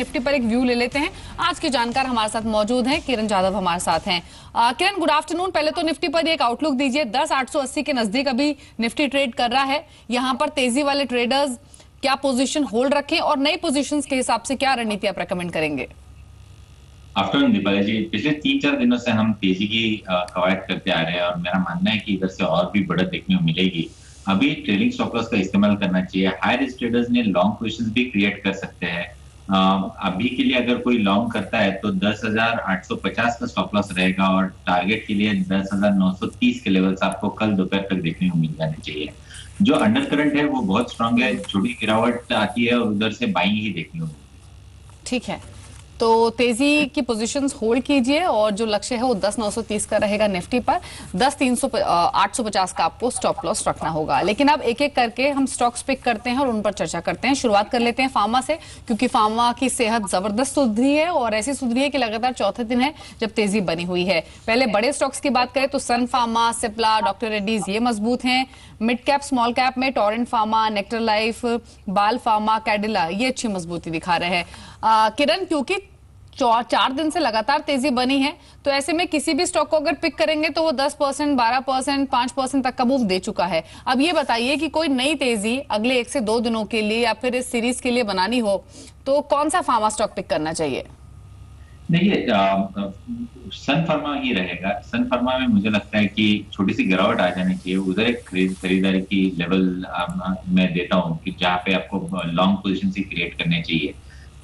Nifty पर एक view ले लेते हैं। आज के जानकार हमारे साथ मौजूद हैं। किरण जाधव हमारे साथ हैं। किरण गुड आफ्टरनून पहले तो निफ्टी पर एक आउटलुक दीजिए। दस आठ के नज़दीक अभी निफ्टी ट्रेड कर रहा है। यहाँ पर तेज़ी वाले ट्रेडर्स क्या पोजीशन होल्ड रखें और नई पोजीशंस के हिसाब से क्या रणनीति आप रेकमेंड करेंगे? आफ्टरनून दीपाली जी। पिछले तीन चार दिनों से हम तेज़ी की कवायद करते आ रहे हैं और मेरा मानना है कि इधर से और भी बढ़त देखने को मिलेगी। अभी ट्रेडिंग स्टॉप का इस्तेमाल करना चाहिए। हाई रिस्क ट्रेडर्स ने लॉन्ग पोजिशन भी क्रिएट कर सकते हैं। अभी के लिए अगर कोई लॉन्ग करता है तो 10,850 का स्टॉप लॉस रहेगा और टारगेट के लिए 10,930 के लेवल्स आपको कल दोपहर तक देखने को मिल जाने चाहिए। जो अंडर करंट है वो बहुत स्ट्रांग है छोटी गिरावट आती है और उधर से बाइंग ही देखने को ठीक है। तो तेज़ी की पोजीशंस होल्ड कीजिए और जो लक्ष्य है वो दस नौ सौ तीस का रहेगा निफ्टी पर। दस तीन सौ आठ सौ पचास का आपको स्टॉप लॉस रखना होगा। लेकिन अब एक एक करके हम स्टॉक्स पिक करते हैं और उन पर चर्चा करते हैं। शुरुआत कर लेते हैं फार्मा से, क्योंकि फार्मा की सेहत ज़बरदस्त सुधरी है और ऐसी सुधरी है कि लगातार चौथे दिन है जब तेज़ी बनी हुई है। पहले बड़े स्टॉक्स की बात करें तो Sun Pharma Cipla doctor Reddy's ये मज़बूत हैं। मिड कैप, स्मॉल कैप में Torrent Pharma, Nectar Life, Bal Pharma, Cadila, ये अच्छी मजबूती दिखा रहे हैं। किरण, क्योंकि चार दिन से लगातार तेज़ी बनी है तो ऐसे में किसी भी स्टॉक को अगर पिक करेंगे तो वो 10 परसेंट, बारह परसेंट, पाँच परसेंट तक का मूव दे चुका है। अब ये बताइए कि कोई नई तेज़ी अगले एक से दो दिनों के लिए या फिर इस सीरीज़ के लिए बनानी हो तो कौन सा फार्मा स्टॉक पिक करना चाहिए? देखिए सन फर्मा ही रहेगा। सन फर्मा में मुझे लगता है कि छोटी सी गिरावट आ जानी चाहिए। उधर एक खरीदारी की लेवल मैं देता हूँ कि जहाँ पे आपको लॉन्ग पोजिशन से क्रिएट करने चाहिए।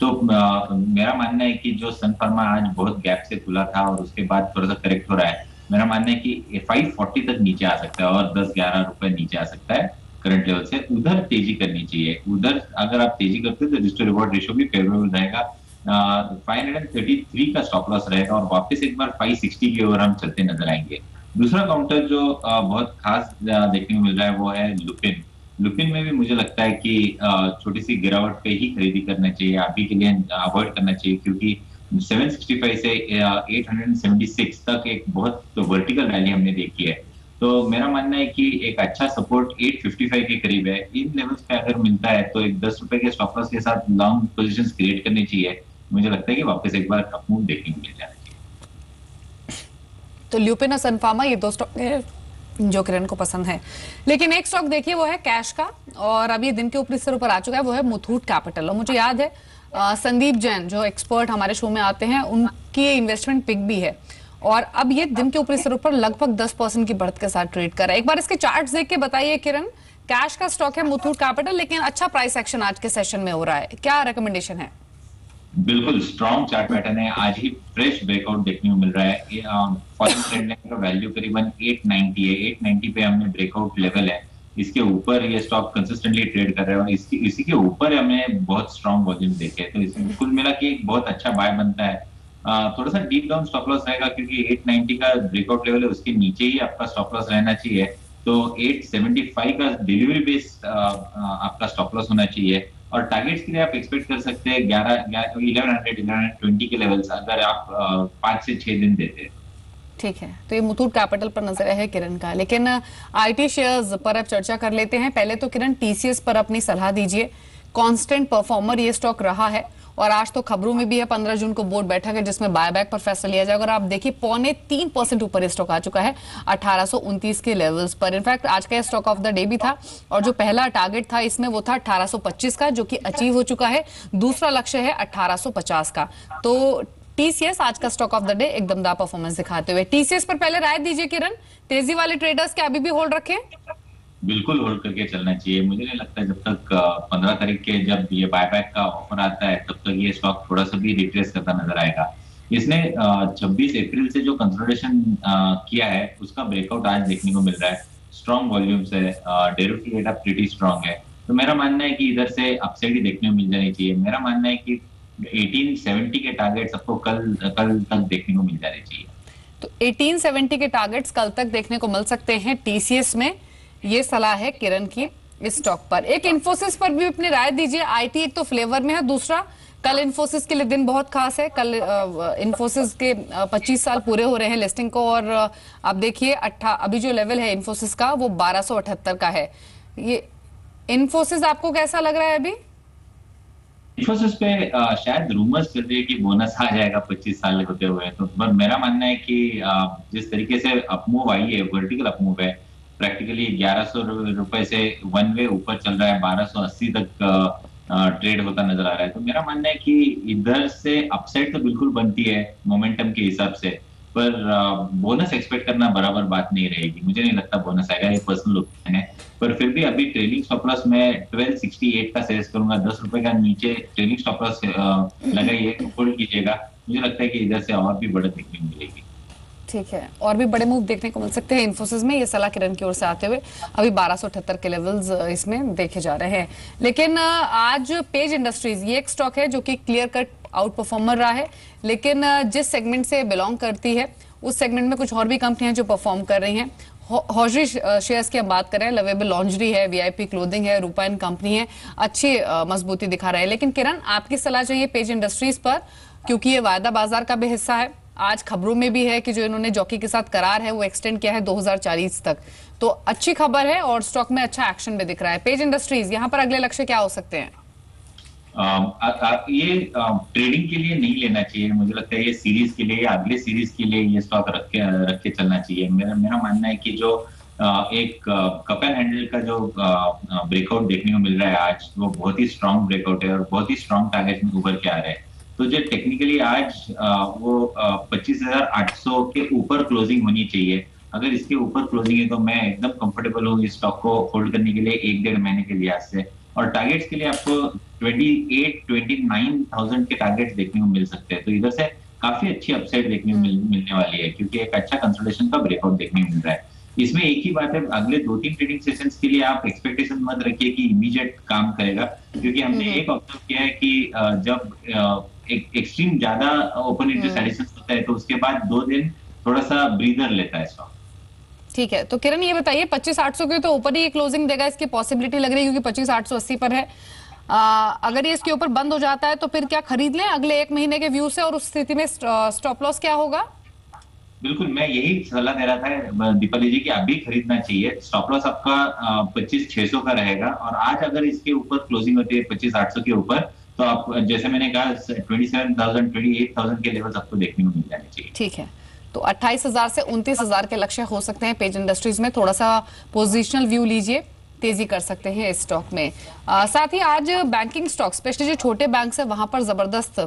तो मेरा मानना है कि जो सन फर्मा आज बहुत गैप से खुला था और उसके बाद थोड़ा सा करेक्ट हो रहा है, मेरा मानना है कि फाइव फोर्टी तक नीचे आ सकता है और दस ग्यारह रुपए नीचे आ सकता है करंट लेवल से। उधर तेज़ी करनी चाहिए। उधर अगर आप तेज़ी करते हो तो रिस्टो रिवॉर्ड रेशियो भी फेवरेबल रहेगा। Five hundred and thirty three का स्टॉप लॉस रहेगा और वापस एक बार फाइव सिक्सटी की ओर हम चलते नज़र आएँगे। दूसरा काउंटर जो बहुत खास देखने को मिल रहा है वो है लुपिन लुपिन में भी मुझे लगता है कि छोटी सी गिरावट पे ही खरीदी करना चाहिए अभी के लिए अवॉइड करना चाहिए, क्योंकि 765 से 876 तक एक बहुत तो वर्टिकल रैली हमने देखी है। तो मेरा मानना है कि एक अच्छा सपोर्ट 855 के करीब है। इन लेवल्स पे अगर मिलता है तो एक दस रुपए के स्टॉप लॉस के साथ लॉन्ग पोजीशंस क्रिएट करनी चाहिए। मुझे लगता है कि वापस एक बार अपमूव देखने मिल चाहिए। तो ल्यूपिन सनफार्मा ये दो स्टॉक जो किरण को पसंद है। लेकिन एक स्टॉक देखिए, वो है कैश का, और अभी दिन के ऊपरी स्तर ऊपर आ चुका है, वो है मुथूट कैपिटल। और मुझे याद है संदीप जैन, जो एक्सपर्ट हमारे शो में आते हैं, उनकी इन्वेस्टमेंट पिक भी है। और अब ये दिन के ऊपरी स्तर ऊपर लगभग 10 परसेंट की बढ़त के साथ ट्रेड कर रहा है। एक बार इसके चार्ट देख के बताइए किरण, कैश का स्टॉक है मुथूट कैपिटल, लेकिन अच्छा प्राइस एक्शन आज के सेशन में हो रहा है। क्या रिकमेंडेशन है? बिल्कुल स्ट्रॉन्ग चार्ट पैटर्न है। आज ही फ्रेश ब्रेकआउट देखने को मिल रहा है। फॉरेन ट्रेंड लाइन का वैल्यू करीबन 890 है। 890 पे हमने ब्रेकआउट लेवल है। इसके ऊपर ये स्टॉक कंसिस्टेंटली ट्रेड कर रहे हैं और इसकी इसी के ऊपर हमें बहुत स्ट्रॉन्ग वॉल्यूम देखे तो इसमें कुल मिला के एक बहुत अच्छा बाय बनता है। थोड़ा सा डीप डाउन स्टॉप लॉस रहेगा क्योंकि 890 का ब्रेकआउट लेवल है। उसके नीचे ही आपका स्टॉप लॉस रहना चाहिए। तो 875 का डिलीवरी बेस्ड आपका स्टॉप लॉस होना चाहिए। और टारगेट्स के लिए आप एक्सपेक्ट कर सकते हैं ग्यारह eleven hundred eleven hundred twenty के लेवल्स अगर आप पाँच से छह दिन देते हैं। ठीक है। तो ये मुथूट कैपिटल पर नज़र है किरण का। लेकिन आईटी शेयर्स पर अब चर्चा कर लेते हैं। पहले तो किरण टीसीएस पर अपनी सलाह दीजिए। कांस्टेंट परफॉर्मर ये स्टॉक रहा है। और आज तो खबरों में भी है, पंद्रह जून को बोर्ड बैठक है जिसमें बायबैक पर फैसला लिया जाएगा और आप देखिए, पौने तीन परसेंट ऊपर स्टॉक आ चुका है, अठारह के लेवल्स पर। इनफैक्ट आज का स्टॉक ऑफ़ द डे भी था और जो पहला टारगेट था इसमें वो था अठारह का, जो कि अचीव हो चुका है। दूसरा लक्ष्य है अठारह का। तो टीसीएस आज का स्टॉक ऑफ़ द डे एक दमदार परफॉर्मेंस दिखाते हुए। टीसीएस पर पहले राय दीजिए, किरण। तेज़ी वाले ट्रेडर्स के अभी भी होल्ड रखें बिल्कुल होल्ड करके चलना चाहिए। मुझे नहीं लगता जब तक पंद्रह तारीख के जब ये बायबैक का ऑफ़र आता है, तब तक ये स्टॉक थोड़ा सा भी रिट्रेस करता नज़र आएगा। इसने 26 अप्रैल से जो कंसोलिडेशन किया है, उसका ब्रेकआउट आज देखने को मिल रहा है। स्ट्रॉन्ग वॉल्यूम्स है डेरिवेटिव डेटा प्रीटी स्ट्रॉन्ग है। तो मेरा मानना है कि इधर से अपसाइड ही देखने को मिल जानी चाहिए। मेरा मानना है कि 1870 के टारगेट्स आपको कल कल तक देखने को मिल जाने चाहिए। तो 1870 के टारगेट्स कल तक देखने को मिल सकते हैं टीसीएस में। ये सलाह है किरण की इस स्टॉक पर। एक इन्फोसिस पर भी अपनी राय दीजिए। आईटी एक तो फ्लेवर में है दूसरा कल इन्फोसिस के लिए दिन बहुत खास है। कल इन्फोसिस के 25 साल पूरे हो रहे हैं लिस्टिंग को और आप देखिए अट्ठा अभी जो लेवल है इन्फोसिस का वो बारह का है। ये इन्फोसिस आपको कैसा लग रहा है अभी? इन्फोसिस पे आ, शायद रूमर्स चल रही है कि बोनस आ जाएगा 25 साल होते हुए। तो पर मेरा मानना है कि आ, जिस तरीके से अपमूव आई है वर्टिकल अपमूव है प्रैक्टिकली ग्यारह सौ रुपए से वन वे ऊपर चल रहा है, बारह सौ अस्सी तक ट्रेड होता नज़र आ रहा है। तो मेरा मानना है कि इधर से अपसाइड तो बिल्कुल बनती है मोमेंटम के हिसाब से, पर बोनस एक्सपेक्ट करना बराबर बात नहीं रहेगी। मुझे नहीं लगता बोनस आएगा, ये पर्सनल ओपिनियन है। पर फिर भी अभी ट्रेलिंग स्टॉप लॉस में 1268 का सजेस्ट करूँगा, दस रुपए का नीचे ट्रेलिंग स्टॉप लॉस लगाइए होल्ड कीजिएगा। मुझे लगता है कि इधर से और भी बढ़त देखने मिलेगी। ठीक है। और भी बड़े मूव देखने को मिल सकते हैं इन्फोसिस में, ये सलाह किरण की ओर से आते हुए। अभी बारह के लेवल्स इसमें देखे जा रहे हैं। लेकिन आज पेज इंडस्ट्रीज़ ये एक स्टॉक है जो कि क्लियर कट आउट परफॉर्मर रहा है। लेकिन जिस सेगमेंट से बिलोंग करती है, उस सेगमेंट में कुछ और भी कंपनियाँ जो परफॉर्म कर रही हैं। हॉजरी शेयर्स की हम बात करें लवेबल लॉन्जरी है वीआईपी क्लोथिंग है रूपाइन कंपनी है, अच्छी मजबूती दिखा रहा है। लेकिन किरण, आपकी सलाह चाहिए पेज इंडस्ट्रीज़ पर, क्योंकि ये वायदा बाज़ार का भी हिस्सा है आज खबरों में भी है कि जो इन्होंने जॉकी के साथ करार है वो एक्सटेंड किया है 2040 तक। तो अच्छी खबर है और स्टॉक में अच्छा एक्शन भी दिख रहा है। पेज इंडस्ट्रीज़ यहाँ पर अगले लक्ष्य क्या हो सकते हैं? आ, आ, ये ट्रेडिंग के लिए नहीं लेना चाहिए। मुझे लगता है ये सीरीज़ के लिए अगले सीरीज़ के लिए ये स्टॉक रख के रख के चलना चाहिए। मेरा मेरा मानना है कि जो एक कप एंड हैंडल का जो ब्रेकआउट देखने को मिल रहा है आज वो बहुत ही स्ट्रांग ब्रेकआउट है और बहुत ही स्ट्रांग टारगेट में उभर के आ रहे हैं। तो जो टेक्निकली आज वो पच्चीस हज़ार आठ सौ के ऊपर क्लोजिंग होनी चाहिए। अगर इसके ऊपर क्लोजिंग है तो मैं एकदम कंफर्टेबल हूँ इस स्टॉक को होल्ड करने के लिए एक डेढ़ महीने के लिहाज से। और टारगेट्स के लिए आपको 28 29,000 के टारगेट्स देखने को मिल सकते हैं। तो इधर से काफ़ी अच्छी अपसाइड देखने को मिल, मिलने वाली है क्योंकि एक अच्छा कंसल्टेशन का ब्रेकआउट देखने को मिल रहा है। इसमें एक ही बात है अगले दो तीन ट्रेडिंग सेशंस के लिए आप एक्सपेक्टेशन मत रखिए कि इमीडिएट काम करेगा क्योंकि हमने हम्म। एक ऑब्ज़र्व किया है कि जब एक एक्सट्रीम ज़्यादा ओपन इंटरेस्ट एडिशन होता है तो उसके बाद दो दिन थोड़ा सा ब्रीदर लेता है स्टॉक ठीक है तो किरण ये बताइए पच्चीस आठ सौ के तो ऊपर ही क्लोजिंग देगा इसकी पॉसिबिलिटी लग रही है क्योंकि पच्चीस आठ सौ अस्सी पर है। आ, अगर ये इसके ऊपर बंद हो जाता है तो फिर क्या खरीद लें अगले एक महीने के व्यू से और उस स्थिति में स्टॉप लॉस क्या होगा? बिल्कुल मैं यही सलाह दे रहा था दीपाली जी की अभी खरीदना चाहिए। स्टॉप लॉस आपका पच्चीस छह सौ का रहेगा और आज अगर इसके ऊपर क्लोजिंग होती है पच्चीस आठ सौ के ऊपर तो आप जैसे मैंने कहा twenty seven thousand twenty eight thousand के लेवल आपको देखने को मिल जाने चाहिए। ठीक है। तो अट्ठाईस हज़ार से उनतीस हज़ार के लक्ष्य हो सकते हैं पेज इंडस्ट्रीज़ में। थोड़ा सा पोजिशनल व्यू लीजिए तेज़ी कर सकते हैं इस स्टॉक में। आ, साथ ही आज बैंकिंग स्टॉक स्पेशली जो छोटे बैंक है वहाँ पर ज़बरदस्त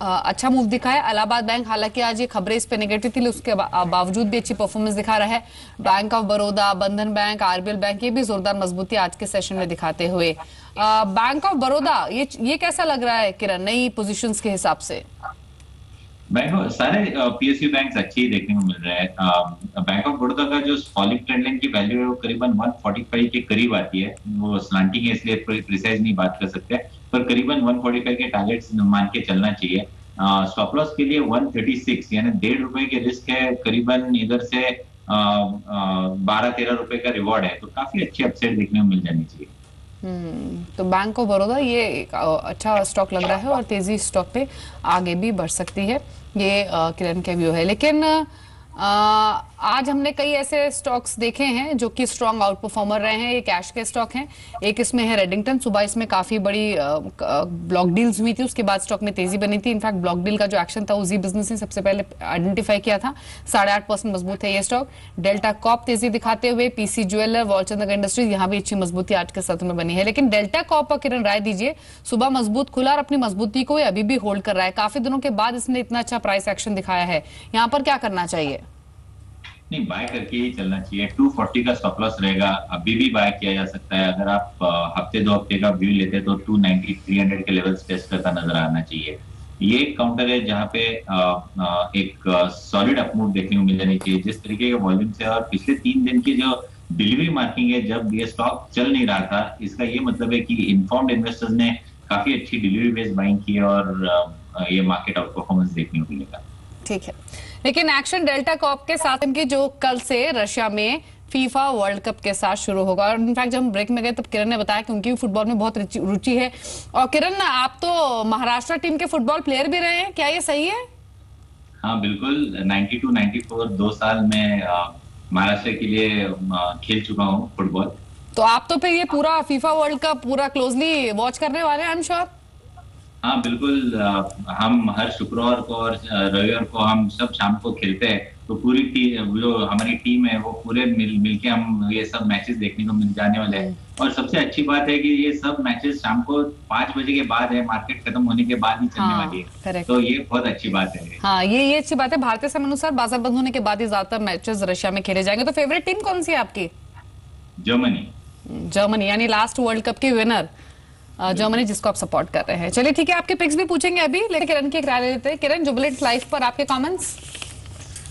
अच्छा मूव दिखा है अलाहाबाद बैंक हालाँकि आज ये खबरें इस पे नेगेटिव थी, उसके बावजूद भी अच्छी परफॉर्मेंस दिखा रहा है। बैंक ऑफ़ बड़ौदा बंधन बैंक आरबीएल बैंक ये भी जोरदार मजबूती आज के सेशन में दिखाते हुए। बैंक ऑफ़ बड़ौदा ये ये कैसा लग रहा है किरण, नई पोजिशन के हिसाब से? बैंक सारे पीएसयू बैंक अच्छे ही देखने को मिल रहे हैं। बैंक ऑफ़ बड़ौदा का जो फॉलिंग ट्रेंड लाइन की वैल्यू है वो करीबन 145 के करीब आती है। वो स्लांटिंग है, इसलिए प्रिसाइज नहीं बात कर सकते। पर करीबन 145 के टारगेट्स मान के चलना चाहिए। स्टॉप लॉस के लिए 136 यानी डेढ़ रुपए के रिस्क है करीबन इधर से बारह तेरह रुपए का रिवॉर्ड है। तो काफ़ी अच्छी अपसाइड देखने को मिल जानी चाहिए। हम्म, तो बैंक ऑफ़ बड़ौदा ये एक अच्छा स्टॉक लग रहा है और तेज़ी स्टॉक पे आगे भी बढ़ सकती है। ये किरण के व्यू है। लेकिन आज हमने कई ऐसे स्टॉक्स देखे हैं जो कि स्ट्रॉन्ग आउट परफॉर्मर रहे हैं, ये कैश के स्टॉक हैं। एक इसमें है रेडिंगटन सुबह इसमें काफ़ी बड़ी ब्लॉक डील्स हुई थी, उसके बाद स्टॉक में तेज़ी बनी थी। इनफैक्ट ब्लॉक डील का जो एक्शन था, उसी बिज़नेस ने सबसे पहले आइडेंटिफाई किया था। साढ़े आठ परसेंट मज़बूत है ये स्टॉक डेल्टा कॉप तेज़ी दिखाते हुए पीसी ज्वेलर वॉलचंद इंडस्ट्रीज़ यहाँ भी अच्छी मजबूती आज के सत्र में बनी है। लेकिन डेल्टा कॉप पर किरण, राय दीजिए। सुबह मज़बूत खुला और अपनी मजबूती को अभी भी होल्ड कर रहा है। काफ़ी दिनों के बाद इसने इतना अच्छा प्राइस एक्शन दिखाया है। यहाँ पर क्या करना चाहिए? नहीं बाय करके ही चलना चाहिए। 240 का स्टॉप लॉस रहेगा। अभी भी बाय किया जा सकता है। अगर आप हफ़्ते दो हफ़्ते का व्यू लेते तो 290 300 के लेवल्स टेस्ट करता नज़र आना चाहिए। ये एक काउंटर है जहाँ पे आ, आ, एक सॉलिड अपमूव देखने को मिल जानी चाहिए। जिस तरीके के वॉल्यूम से और पिछले तीन दिन की जो डिलीवरी मार्किंग है जब ये स्टॉक चल नहीं रहा था इसका ये मतलब है कि इन्फॉर्म्ड इन्वेस्टर्स ने काफ़ी अच्छी डिलीवरी बेस्ड बाइंग की और ये मार्केट आउट परफॉर्मेंस देखने को मिलेगा। ठीक है। लेकिन एक्शन डेल्टा कॉप के साथ इनकी जो कल से रशिया में फीफा वर्ल्ड कप के साथ शुरू होगा। और इनफैक्ट जब हम ब्रेक में गए तब किरण ने बताया कि उनकी फुटबॉल में बहुत रुचि है। और किरण आप तो महाराष्ट्र टीम के फुटबॉल प्लेयर भी रहे हैं। क्या ये सही है? हाँ बिल्कुल। 92 94 दो साल में महाराष्ट्र के लिए खेल चुका हूँ फुटबॉल तो आप तो फिर ये पूरा फीफा वर्ल्ड कप पूरा क्लोजली वॉच करने वाले हैं आई एम श्योर हाँ बिल्कुल हम हर शुक्रवार को और रविवार को हम सब शाम को खेलते हैं तो पूरी टीम जो हमारी टीम है वो पूरे मिल मिलके हम ये सब मैचेस देखने को मिल जाने वाले हैं। और सबसे अच्छी बात है कि ये सब मैचेस शाम को पाँच बजे के बाद है मार्केट खत्म होने के बाद ही चलने हाँ, वाली है। तो ये बहुत अच्छी बात है। हाँ ये ये अच्छी बात है। भारतीय समय अनुसार बाज़ार बंद होने के बाद ही ज़्यादातर मैचेस रशिया में खेले जाएँगे। तो फेवरेट टीम कौन सी है आपकी? जर्मनी। जर्मनी यानी लास्ट वर्ल्ड कप की विनर जर्मनी जिसको आप सपोर्ट कर रहे हैं। चलिए, ठीक है, आपके पिक्स भी पूछेंगे अभी, लेकिन किरण की एक राय लेते हैं। किरण जुबिलेंट लाइफ पर आपके कमेंट्स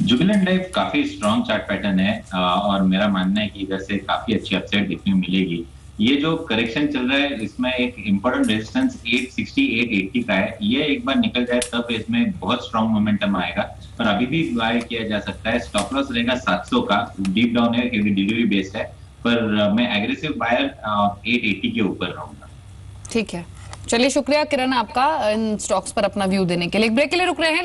जुबिलेंट लाइफ काफ़ी स्ट्रॉन्ग चार्ट पैटर्न है और मेरा मानना है कि इधर से काफ़ी अच्छी अपसाइड देखने मिलेगी। ये जो करेक्शन चल रहा है, इसमें एक इम्पोर्टेंट रेजिस्टेंस 860 880 का है। ये एक बार निकल जाए, तब इसमें बहुत स्ट्रॉन्ग मोमेंटम आएगा। पर अभी भी बाय किया जा सकता है। स्टॉप लॉस रहेगा 700 का। डीप डाउन है, क्योंकि डिलीवरी बेस्ड है। पर मैं एग्रेसिव बायर 880 के ऊपर रहूँगा। ठीक है। चलिए, शुक्रिया किरण आपका इन स्टॉक्स पर अपना व्यू देने के लिए। ब्रेक के लिए रुक रहे हैं